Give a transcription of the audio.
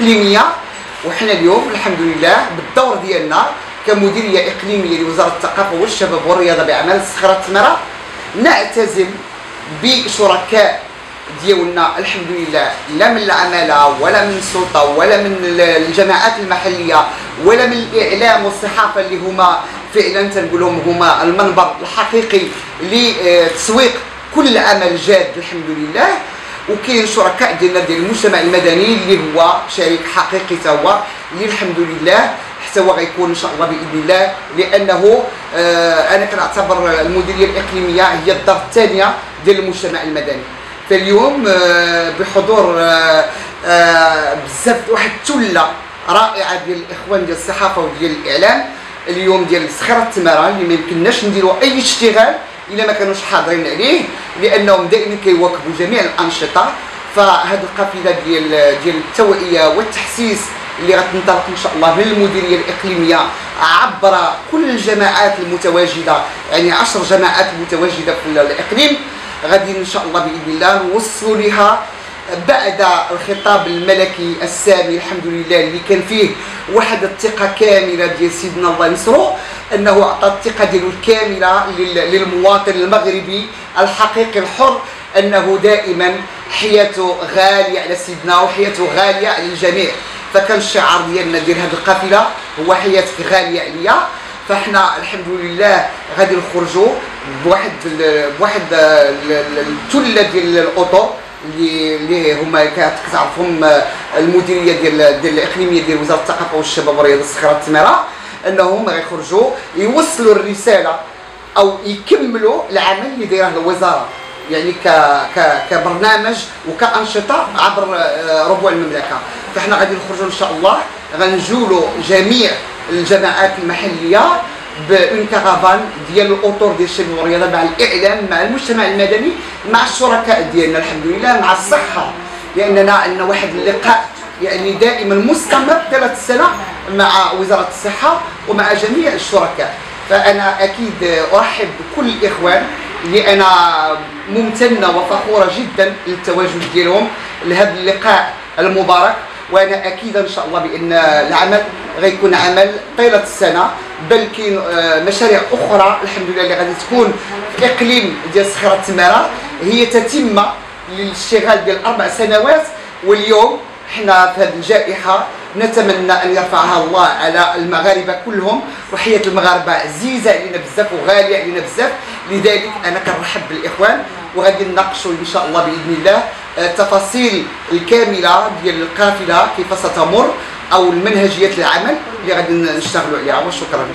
إقليمية وحنا اليوم الحمد لله بالدور ديالنا كمديرية إقليمية لوزارة الثقافة والشباب والرياضة بأعمال الصخره التمره نعتزم بشركاء ديالنا. الحمد لله لا من العمالة ولا من السلطة ولا من الجماعات المحلية ولا من الإعلام والصحافة اللي هما فعلا تنقول لهم هما المنبر الحقيقي لتسويق كل عمل جاد. الحمد لله وكاين شركاء ديالنا ديال المجتمع المدني اللي هو شريك حقيقي تا هو اللي الحمد لله حتى هو غيكون إن شاء الله بإذن الله لأنه آه أنا كنعتبر المديرية الإقليمية هي الدار الثانية ديال المجتمع المدني. فاليوم آه بحضور آه آه بزاف واحد الثله رائعة ديال الإخوان ديال الصحافة وديال الإعلام اليوم ديال صخره التمارة اللي ما يمكنناش نديروا أي اشتغال إلا ما كانوش حاضرين عليه لأنهم دائما كيواكبوا جميع الأنشطة. فهذه القافلة ديال ديال التوعية والتحسيس اللي غتنطلق إن شاء الله من المديرية الإقليمية عبر كل الجماعات المتواجدة يعني 10 جماعات المتواجده في الإقليم. غادي إن شاء الله بإذن الله نوصلوا لها بعد الخطاب الملكي السامي الحمد لله اللي كان فيه واحد الثقة كاملة ديال سيدنا الله ينصرو أنه أعطى الثقة ديالو الكاملة للمواطن المغربي الحقيقي الحر أنه دائما حياته غالية على سيدنا وحياته غالية على الجميع. فكان الشعار ديالنا ديال هذه القافلة هو حياتك غالية عليا. فإحنا الحمد لله غادي نخرجوا بواحد بواحد الثله ديال الاطر اللي اللي هما كتعرفهم المديرية ديال ديال الإقليمية ديال وزارة الثقافة والشباب والرياضه الصخره التماره إنهم غيخرجوا يوصلوا الرسالة أو يكملوا العمل اللي دايره الوزارة يعني ك ك كبرنامج وكأنشطة عبر ربوع المملكة. فإحنا غادي نخرجوا إن شاء الله غنجولوا جميع الجماعات المحلية بون كارافان ديال الاطر ديال الشباب والرياضه مع الإعلام مع المجتمع المدني مع الشركاء ديالنا الحمد لله مع الصحة. لأننا عندنا واحد اللقاء يعني دائما مستمر ثلاث سنة مع وزارة الصحة ومع جميع الشركاء. فأنا أكيد أرحب بكل الإخوان اللي أنا ممتنة وفخورة جدا للتواجد ديالهم لهذا اللقاء المبارك. وأنا أكيد إن شاء الله بأن العمل غيكون عمل طيلة السنة بل كاين مشاريع أخرى الحمد لله اللي غادي تكون في إقليم ديال صخرة التماره هي تتمه للاشتغال ديال أربع سنوات واليوم حنا في هذه الجائحة نتمنى أن يرفعها الله على المغاربة كلهم وحياة المغاربة عزيزة علينا بزاف وغالية علينا بزاف. لذلك أنا كنرحب بالإخوان. وغادي نناقشوا إن شاء الله بإذن الله. التفاصيل الكاملة ديال القافلة كيف ستمر أو المنهجيات العمل اللي غادي نشتغلوا عليها. وشكرا.